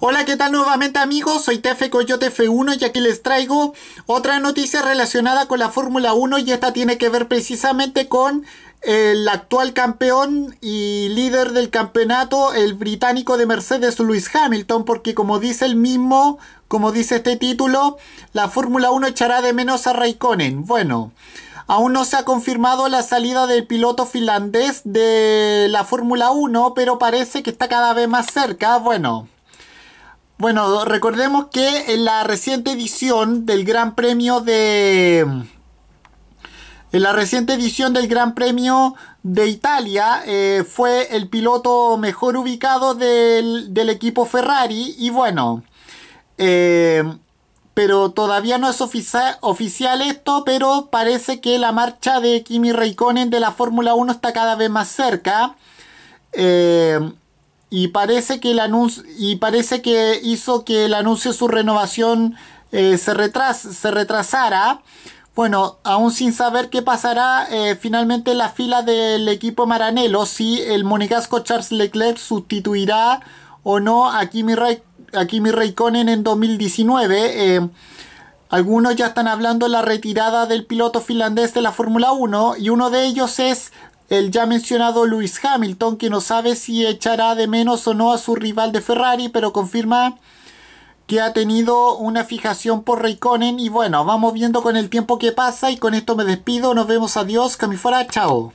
Hola, ¿qué tal nuevamente amigos? Soy TF Coyote F1 y aquí les traigo otra noticia relacionada con la Fórmula 1 y esta tiene que ver precisamente con el actual campeón y líder del campeonato, el británico de Mercedes, Lewis Hamilton, porque como dice el mismo, como dice este título, la Fórmula 1 echará de menos a Raikkonen. Bueno, aún no se ha confirmado la salida del piloto finlandés de la Fórmula 1, pero parece que está cada vez más cerca. Bueno, bueno, recordemos que en la reciente edición del Gran Premio de en la reciente edición del Gran Premio de Italia eh, fue el piloto mejor ubicado del, equipo Ferrari y bueno, eh, pero todavía no es oficial esto, pero parece que la marcha de Kimi Raikkonen de la Fórmula 1 está cada vez más cerca. Eh, y parece que el y parece que hizo que el anuncio de su renovación se, se retrasara bueno, aún sin saber qué pasará eh, finalmente en la fila del equipo Maranello, si el monegasco Charles Leclerc sustituirá o no a Kimi, Raikkonen en 2019. Eh, algunos ya están hablando de la retirada del piloto finlandés de la Fórmula 1 y uno de ellos es el ya mencionado Lewis Hamilton, que no sabe si echará de menos o no a su rival de Ferrari, pero confirma que ha tenido una fijación por Raikkonen. Y bueno, vamos viendo con el tiempo que pasa y con esto me despido, nos vemos, adiós, que fuera, chao.